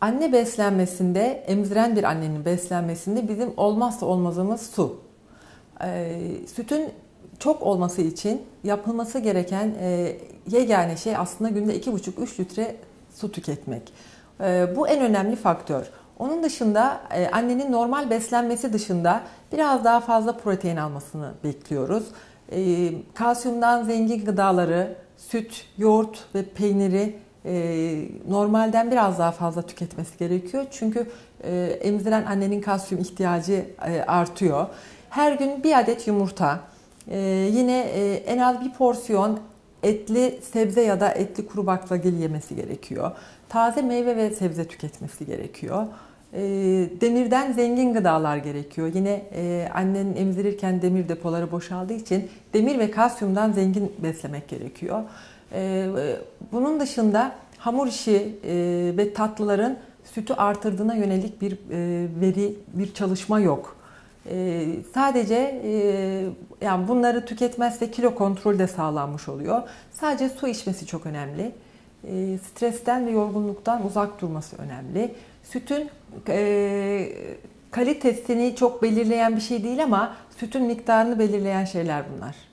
Anne beslenmesinde, emziren bir annenin beslenmesinde bizim olmazsa olmazımız su. Ee, sütün çok olması için yapılması gereken e, yegane şey aslında günde 2,5-3 litre su tüketmek. Ee, bu en önemli faktör. Onun dışında e, annenin normal beslenmesi dışında biraz daha fazla protein almasını bekliyoruz. E, kalsiyumdan zengin gıdaları, süt, yoğurt ve peyniri e, normalden biraz daha fazla tüketmesi gerekiyor. Çünkü e, emziren annenin kalsiyum ihtiyacı e, artıyor. Her gün bir adet yumurta, e, yine e, en az bir porsiyon etli sebze ya da etli kuru baklagil yemesi gerekiyor. Taze meyve ve sebze tüketmesi gerekiyor. E, demirden zengin gıdalar gerekiyor. Yine e, annenin emzirirken demir depoları boşaldığı için demir ve kalsiyumdan zengin beslemek gerekiyor. E, bunun dışında hamur işi e, ve tatlıların sütü artırdığına yönelik bir e, veri, bir çalışma yok. E, sadece yani bunları tüketmezse kilo kontrol de sağlanmış oluyor. Sadece su içmesi çok önemli. E, stresten ve yorgunluktan uzak durması önemli. Sütün e, kalitesini çok belirleyen bir şey değil ama sütün miktarını belirleyen şeyler bunlar.